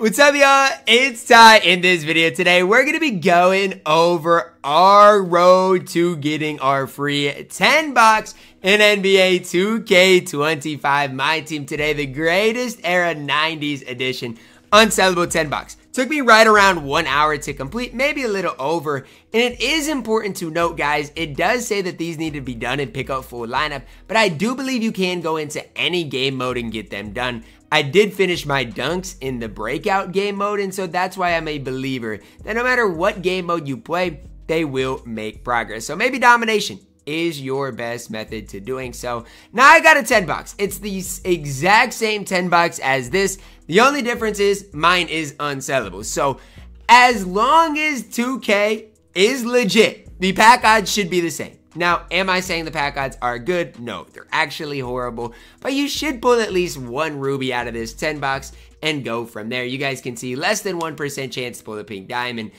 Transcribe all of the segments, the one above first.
What's up, y'all? It's Ty. In this video today, we're going to be going over our road to getting our free 10 box in NBA 2K25. My team today, the greatest era 90s edition, unsellable 10 box. Took me right around one hour to complete, maybe a little over. And it is important to note, guys, it does say that these need to be done and pick up full lineup, but I do believe you can go into any game mode and get them done. I did finish my dunks in the breakout game mode, and so that's why I'm a believer that no matter what game mode you play, they will make progress. So maybe domination is your best method to doing so. Now I got a 10 box. It's the exact same 10 box as this. The only difference is mine is unsellable. So as long as 2K is legit, the pack odds should be the same. Now, am I saying the pack odds are good? No, they're actually horrible. But you should pull at least one ruby out of this 10 box and go from there. You guys can see less than 1% chance to pull a pink diamond.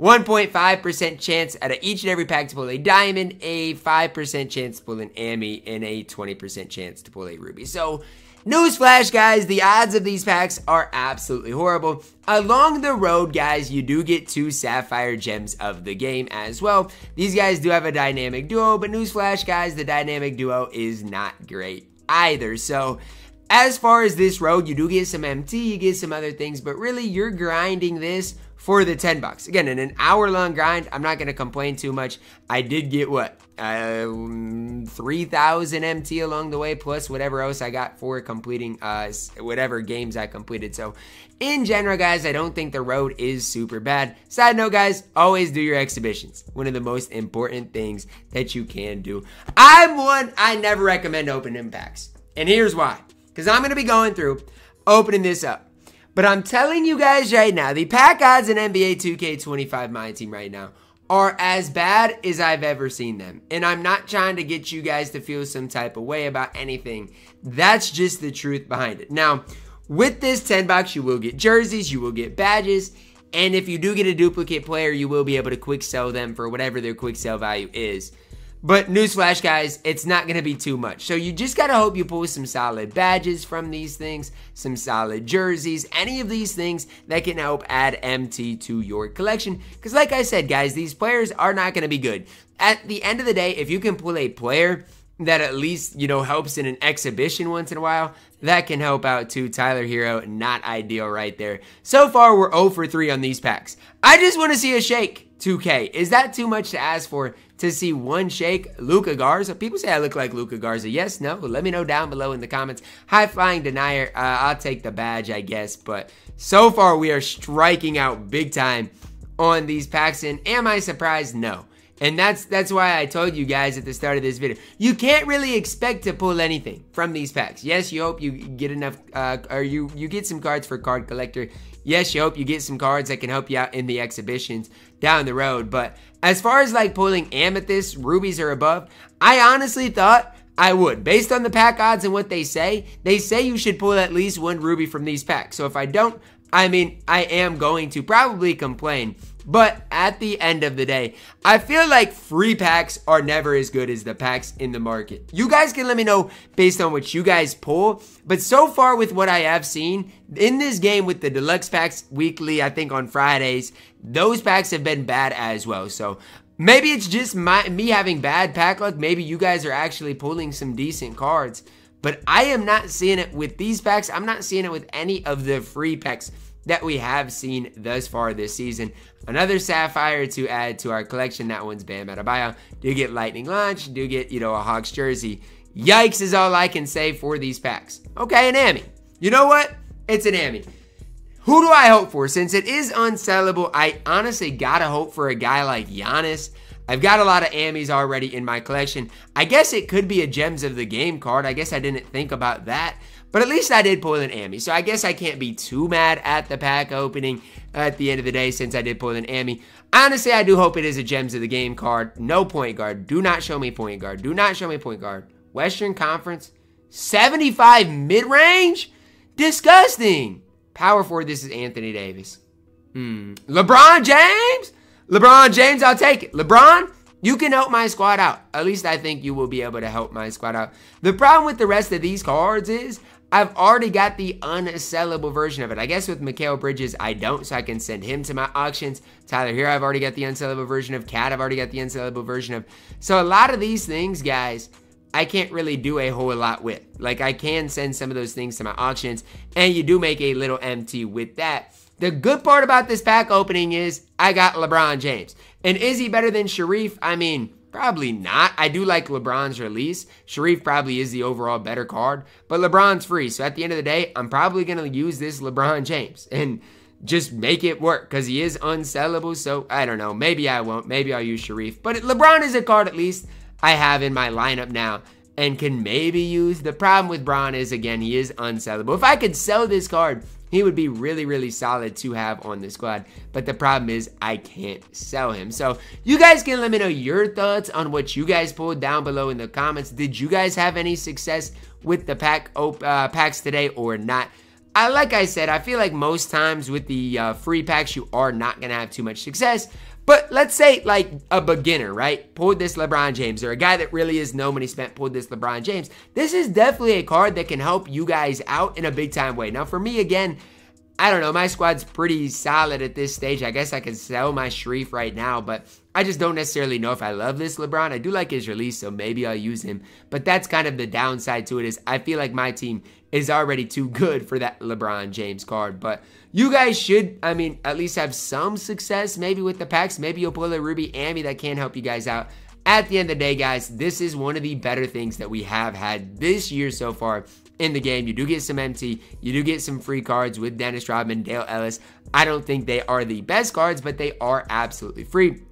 1.5% chance out of each and every pack to pull a diamond, a 5% chance to pull an Ami, and a 20% chance to pull a ruby. So Newsflash, guys, the odds of these packs are absolutely horrible. Along the road, guys, you do get two Sapphire Gems of the game as well. These guys do have a dynamic duo, but newsflash, guys, the dynamic duo is not great either. So, as far as this road, you do get some MT, you get some other things, but really you're grinding this for the 10 box. Again, in an hour long grind, I'm not to complain too much. I did get what? Uh, 3,000 MT along the way, plus whatever else I got for completing uh, whatever games I completed. So, in general, guys, I don't think the road is super bad. Side note, guys, always do your exhibitions. One of the most important things that you can do. I'm one, I never recommend opening packs. And here's why. Because I'm to be going through opening this up. But I'm telling you guys right now, the pack odds in NBA 2K25 My Team right now are as bad as I've ever seen them. And I'm not trying to get you guys to feel some type of way about anything. That's just the truth behind it. Now, with this 10 box, you will get jerseys, you will get badges, and if you do get a duplicate player, you will be able to quick sell them for whatever their quick sell value is. But newsflash, guys, it's not going to be too much. So you just got to hope you pull some solid badges from these things, some solid jerseys, any of these things that can help add MT to your collection. Because like I said, guys, these players are not going to be good. At the end of the day, if you can pull a player that at least, you know, helps in an exhibition once in a while, that can help out too. Tyler Herro, not ideal right there. So far, we're 0 for 3 on these packs. I just want to see a shake. 2K. Is that too much to ask for to see one shake? Luka Garza. People say I look like Luka Garza. Yes, no. Let me know down below in the comments. High flying denier. Uh, I'll take the badge, I guess. But so far, we are striking out big time on these packs. And am I surprised? No. And that's that's why I told you guys at the start of this video. You can't really expect to pull anything from these packs. Yes, you hope you get enough, uh, or you you get some cards for card collector. Yes, you hope you get some cards that can help you out in the exhibitions down the road. But as far as like pulling amethyst, rubies or above, I honestly thought I would. Based on the pack odds and what they say, they say you should pull at least one ruby from these packs. So if I don't, I mean, I am going to probably complain but at the end of the day, I feel like free packs are never as good as the packs in the market. You guys can let me know based on what you guys pull. But so far with what I have seen in this game with the deluxe packs weekly, I think on Fridays, those packs have been bad as well. So maybe it's just my, me having bad pack luck. Maybe you guys are actually pulling some decent cards. But I am not seeing it with these packs. I'm not seeing it with any of the free packs that we have seen thus far this season. Another Sapphire to add to our collection. That one's Bam Adebayo. Do get Lightning Launch. Do get, you know, a Hawks jersey. Yikes is all I can say for these packs. Okay, an Ami. You know what? It's an Ami. Who do I hope for? Since it is unsellable, I honestly gotta hope for a guy like Giannis. I've got a lot of Amis already in my collection. I guess it could be a Gems of the Game card. I guess I didn't think about that. But at least I did pull an Ami. So I guess I can't be too mad at the pack opening at the end of the day since I did pull an Ami. Honestly, I do hope it is a Gems of the Game card. No point guard. Do not show me point guard. Do not show me point guard. Western Conference. 75 mid-range? Disgusting. Power forward, this is Anthony Davis. Hmm. LeBron James? LeBron James, I'll take it. LeBron, you can help my squad out. At least I think you will be able to help my squad out. The problem with the rest of these cards is I've already got the unsellable version of it. I guess with Mikal Bridges, I don't, so I can send him to my auctions. Tyler Herro, I've already got the unsellable version of. Cat, I've already got the unsellable version of. So a lot of these things, guys, I can't really do a whole lot with. Like I can send some of those things to my auctions, and you do make a little MT with that. The good part about this pack opening is I got LeBron James. And is he better than Shareef? I mean, Probably not. I do like LeBron's release. Shareef probably is the overall better card, but LeBron's free. So at the end of the day, I'm probably going to use this LeBron James and just make it work because he is unsellable. So I don't know. Maybe I won't. Maybe I'll use Shareef. But LeBron is a card at least I have in my lineup now and can maybe use. The problem with Bron is, again, he is unsellable. If I could sell this card, he would be really, really solid to have on the squad. But the problem is I can't sell him. So you guys can let me know your thoughts on what you guys pulled down below in the comments. Did you guys have any success with the pack uh, packs today or not? I, like I said, I feel like most times with the uh, free packs, you are not going to have too much success. But let's say like a beginner, right? Pulled this LeBron James or a guy that really is no money spent pulled this LeBron James. This is definitely a card that can help you guys out in a big time way. Now for me again, I don't know, my squad's pretty solid at this stage. I guess I can sell my Shareef right now, but I just don't necessarily know if I love this LeBron. I do like his release, so maybe I'll use him. But that's kind of the downside to it is I feel like my team is already too good for that LeBron James card. But you guys should, I mean, at least have some success maybe with the packs. Maybe you'll pull a Ruby Amy that can help you guys out. At the end of the day, guys, this is one of the better things that we have had this year so far in the game. You do get some MT, you do get some free cards with Dennis Rodman, Dale Ellis. I don't think they are the best cards, but they are absolutely free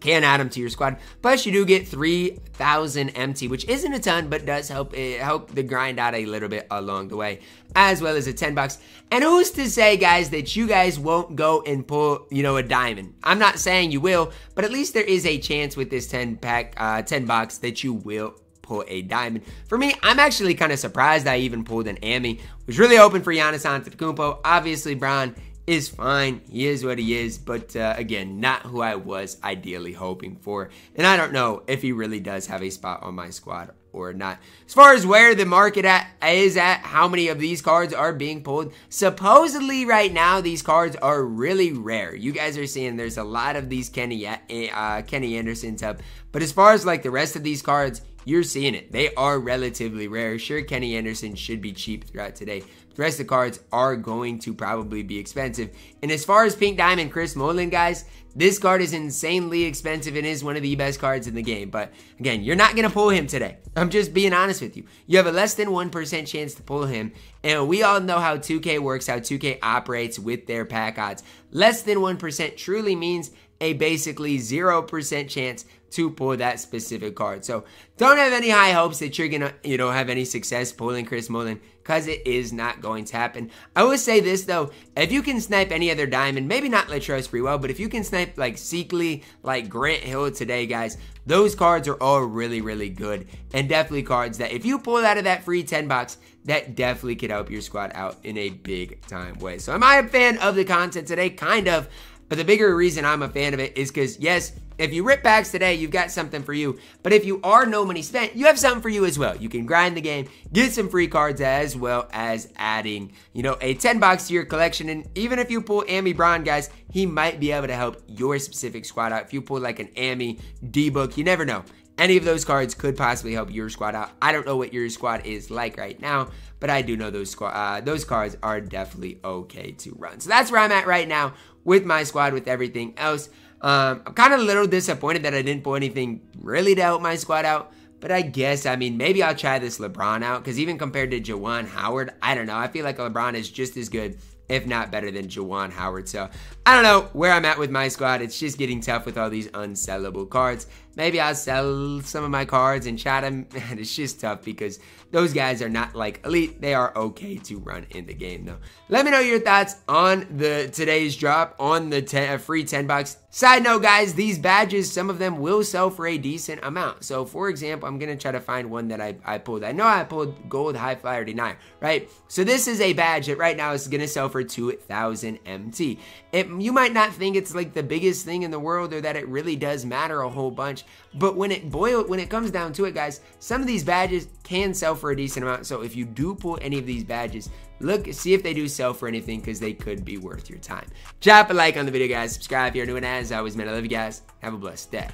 can add them to your squad. Plus, you do get 3,000 MT, which isn't a ton, but does help it, help the grind out a little bit along the way, as well as a 10 box. And who's to say, guys, that you guys won't go and pull, you know, a diamond? I'm not saying you will, but at least there is a chance with this 10 pack, uh, 10 box that you will pull a diamond. For me, I'm actually kind of surprised I even pulled an Ami. Was really open for Giannis Antetokounmpo. Obviously, Bron is fine. He is what he is, but uh, again, not who I was ideally hoping for. And I don't know if he really does have a spot on my squad or not. As far as where the market at is at, how many of these cards are being pulled, supposedly right now these cards are really rare. You guys are seeing there's a lot of these Kenny uh, Kenny Andersons up, but as far as like the rest of these cards, you're seeing it. They are relatively rare. Sure, Kenny Anderson should be cheap throughout today. The rest of the cards are going to probably be expensive. And as far as Pink Diamond Chris Mullin, guys, this card is insanely expensive and is one of the best cards in the game. But again, you're not going to pull him today. I'm just being honest with you. You have a less than 1% chance to pull him. And we all know how 2K works, how 2K operates with their pack odds. Less than 1% truly means a basically 0% chance to pull that specific card. So don't have any high hopes that you're gonna, you know, have any success pulling Chris Mullin because it is not going to happen. I will say this though, if you can snipe any other diamond, maybe not Latrell Sprewell, but if you can snipe like Seikaly, like Grant Hill today, guys, those cards are all really, really good and definitely cards that if you pull out of that free 10 box, that definitely could help your squad out in a big time way. So am I a fan of the content today? Kind of. But the bigger reason I'm a fan of it is because, yes, if you rip packs today, you've got something for you. But if you are no money spent, you have something for you as well. You can grind the game, get some free cards as well as adding, you know, a 10 box to your collection. And even if you pull Ami Bron, guys, he might be able to help your specific squad out. If you pull like an Ami D-Book, you never know. Any of those cards could possibly help your squad out. I don't know what your squad is like right now, but I do know those squad uh, those cards are definitely okay to run. So that's where I'm at right now with my squad with everything else. Um, I'm kind of a little disappointed that I didn't pull anything really to help my squad out. But I guess, I mean, maybe I'll try this LeBron out. Because even compared to Juwan Howard, I don't know. I feel like LeBron is just as good if not better than Juwan Howard. So I don't know where I'm at with my squad. It's just getting tough with all these unsellable cards. Maybe I'll sell some of my cards and chat them. And it's just tough because those guys are not like elite. They are okay to run in the game though. Let me know your thoughts on the today's drop on the 10, uh, free 10 box. Side note guys, these badges, some of them will sell for a decent amount. So for example, I'm to try to find one that I, I pulled. I know I pulled gold high flyer denier, right? So this is a badge that right now is to sell for 2,000 MT. It, you might not think it's like the biggest thing in the world or that it really does matter a whole bunch, But when it boil, when it comes down to it, guys, some of these badges can sell for a decent amount. So if you do pull any of these badges, look, see if they do sell for anything because they could be worth your time. Drop a like on the video, guys. Subscribe if you're new, and as always, man, I love you guys. Have a blessed day.